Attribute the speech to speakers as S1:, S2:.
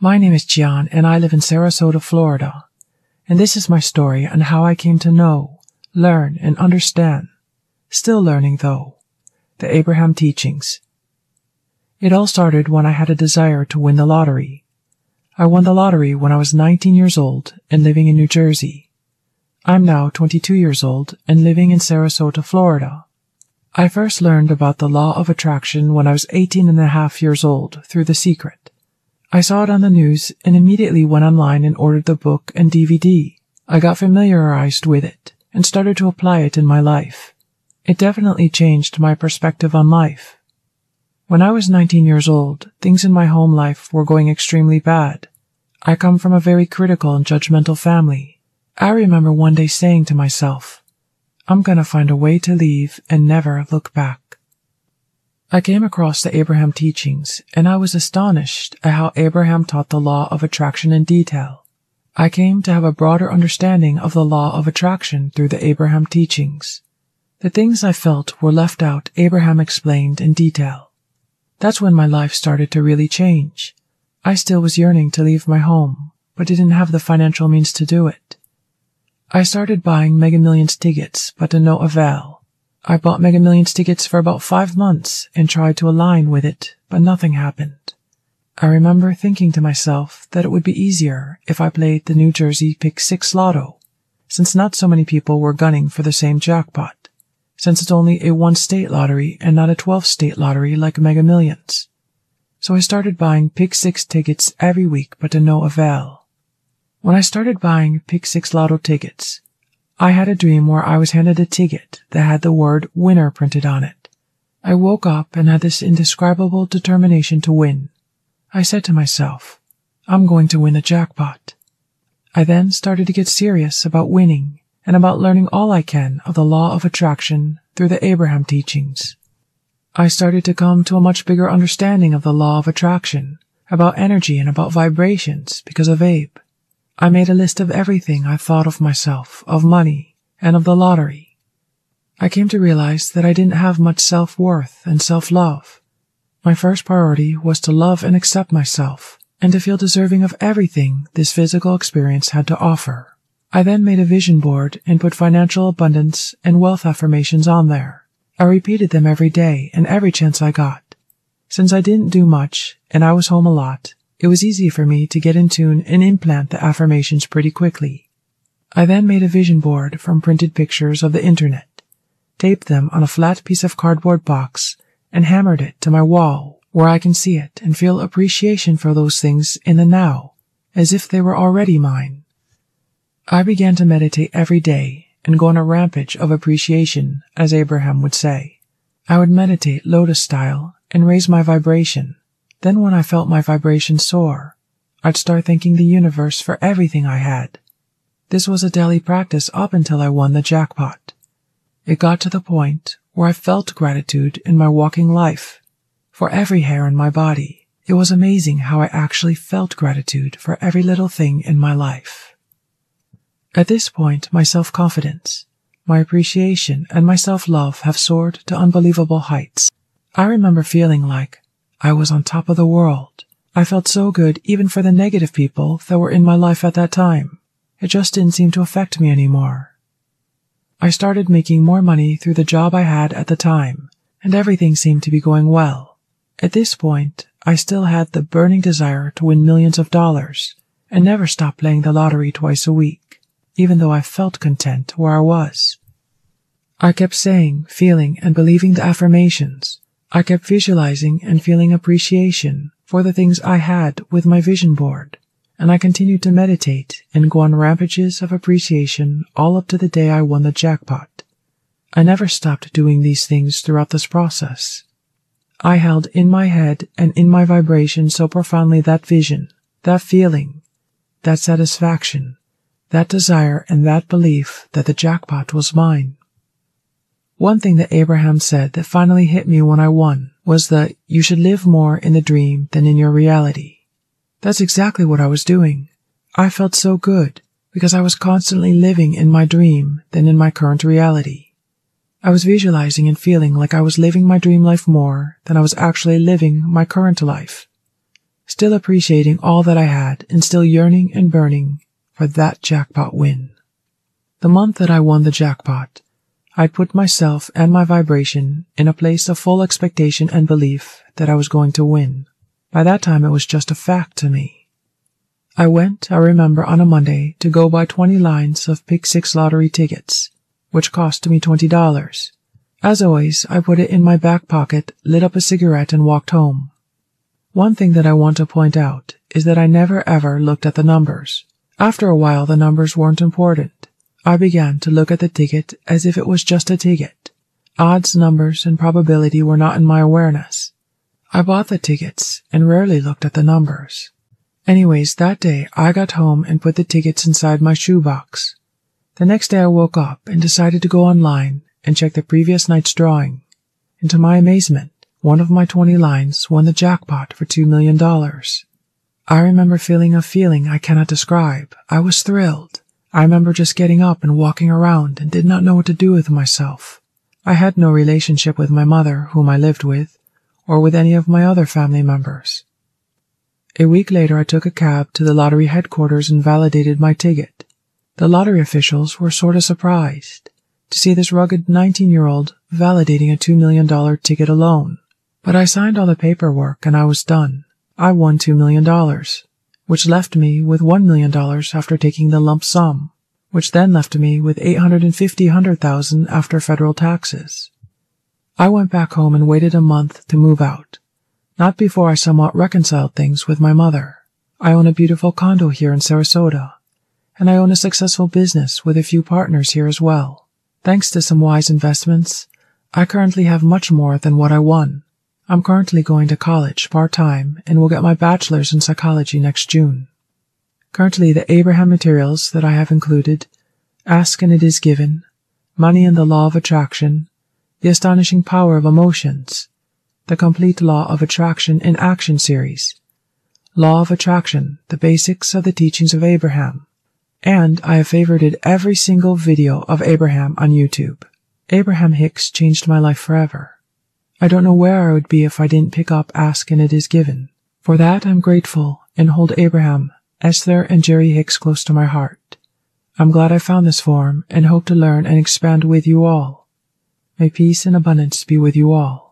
S1: My name is Gian and I live in Sarasota, Florida. And this is my story on how I came to know, learn, and understand, still learning though, the Abraham teachings. It all started when I had a desire to win the lottery. I won the lottery when I was 19 years old and living in New Jersey. I'm now 22 years old and living in Sarasota, Florida. I first learned about the law of attraction when I was 18 and a half years old through The Secret. I saw it on the news and immediately went online and ordered the book and DVD. I got familiarized with it and started to apply it in my life. It definitely changed my perspective on life. When I was 19 years old, things in my home life were going extremely bad. I come from a very critical and judgmental family. I remember one day saying to myself, I'm gonna find a way to leave and never look back. I came across the Abraham teachings and I was astonished at how Abraham taught the law of attraction in detail. I came to have a broader understanding of the law of attraction through the Abraham teachings. The things I felt were left out Abraham explained in detail. That's when my life started to really change. I still was yearning to leave my home, but didn't have the financial means to do it. I started buying Mega Millions tickets, but to no avail. I bought Mega Millions tickets for about five months and tried to align with it, but nothing happened. I remember thinking to myself that it would be easier if I played the New Jersey Pick 6 Lotto, since not so many people were gunning for the same jackpot since it's only a one state lottery and not a 12 state lottery like Mega Millions. So I started buying Pick 6 tickets every week, but to no avail. When I started buying Pick 6 Lotto tickets, I had a dream where I was handed a ticket that had the word winner printed on it. I woke up and had this indescribable determination to win. I said to myself, I'm going to win the jackpot. I then started to get serious about winning and about learning all I can of the law of attraction through the Abraham teachings. I started to come to a much bigger understanding of the law of attraction, about energy and about vibrations because of Abe. I made a list of everything I thought of myself, of money, and of the lottery. I came to realize that I didn't have much self-worth and self-love. My first priority was to love and accept myself and to feel deserving of everything this physical experience had to offer. I then made a vision board and put financial abundance and wealth affirmations on there. I repeated them every day and every chance I got. Since I didn't do much and I was home a lot, it was easy for me to get in tune and implant the affirmations pretty quickly. I then made a vision board from printed pictures of the internet, taped them on a flat piece of cardboard box, and hammered it to my wall where I can see it and feel appreciation for those things in the now, as if they were already mine. I began to meditate every day and go on a rampage of appreciation, as Abraham would say. I would meditate lotus style and raise my vibration. Then when I felt my vibration soar, I'd start thanking the universe for everything I had. This was a daily practice up until I won the jackpot. It got to the point where I felt gratitude in my walking life. For every hair on my body, it was amazing how I actually felt gratitude for every little thing in my life. At this point, my self-confidence, my appreciation, and my self-love have soared to unbelievable heights. I remember feeling like I was on top of the world. I felt so good even for the negative people that were in my life at that time. It just didn't seem to affect me anymore. I started making more money through the job I had at the time, and everything seemed to be going well. At this point, I still had the burning desire to win millions of dollars and never stopped playing the lottery twice a week even though I felt content where I was. I kept saying, feeling, and believing the affirmations. I kept visualizing and feeling appreciation for the things I had with my vision board, and I continued to meditate and go on rampages of appreciation all up to the day I won the jackpot. I never stopped doing these things throughout this process. I held in my head and in my vibration so profoundly that vision, that feeling, that satisfaction, that desire and that belief that the jackpot was mine. One thing that Abraham said that finally hit me when I won was that you should live more in the dream than in your reality. That's exactly what I was doing. I felt so good because I was constantly living in my dream than in my current reality. I was visualizing and feeling like I was living my dream life more than I was actually living my current life. still appreciating all that I had and still yearning and burning for that jackpot win. The month that I won the jackpot, I put myself and my vibration in a place of full expectation and belief that I was going to win. By that time, it was just a fact to me. I went, I remember, on a Monday to go buy 20 lines of Pick 6 lottery tickets, which cost me $20. As always, I put it in my back pocket, lit up a cigarette, and walked home. One thing that I want to point out is that I never ever looked at the numbers. After a while, the numbers weren't important. I began to look at the ticket as if it was just a ticket. Odds, numbers, and probability were not in my awareness. I bought the tickets and rarely looked at the numbers. Anyways, that day I got home and put the tickets inside my shoebox. The next day I woke up and decided to go online and check the previous night's drawing. And to my amazement, one of my 20 lines won the jackpot for $2 million. I remember feeling a feeling I cannot describe. I was thrilled. I remember just getting up and walking around and did not know what to do with myself. I had no relationship with my mother, whom I lived with, or with any of my other family members. A week later, I took a cab to the lottery headquarters and validated my ticket. The lottery officials were sort of surprised to see this rugged 19 year old validating a $2 million ticket alone. But I signed all the paperwork and I was done. I won $2 million which left me with $1 million after taking the lump sum, which then left me with $850,000 after federal taxes. I went back home and waited a month to move out, not before I somewhat reconciled things with my mother. I own a beautiful condo here in Sarasota, and I own a successful business with a few partners here as well. Thanks to some wise investments, I currently have much more than what I won. I'm currently going to college part-time and will get my bachelor's in psychology next June. Currently, the Abraham materials that I have included Ask and It Is Given, Money and the Law of Attraction, The Astonishing Power of Emotions, The Complete Law of Attraction in Action series, Law of Attraction, The Basics of the Teachings of Abraham, and I have favorited every single video of Abraham on YouTube. Abraham Hicks changed my life forever. I don't know where I would be if I didn't pick up Ask and It Is Given. For that I'm grateful and hold Abraham, Esther, and Jerry Hicks close to my heart. I'm glad I found this forum and hope to learn and expand with you all. May peace and abundance be with you all.